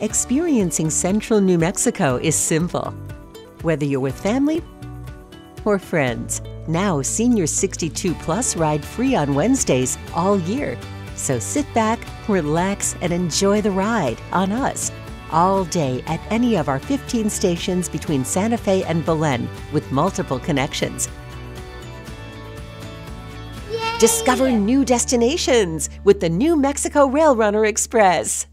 Experiencing central New Mexico is simple. Whether you're with family or friends, now seniors 62 Plus ride free on Wednesdays all year. So sit back, relax, and enjoy the ride on us all day at any of our 15 stations between Santa Fe and Belen with multiple connections. Discover new destinations with the New Mexico Rail Runner Express.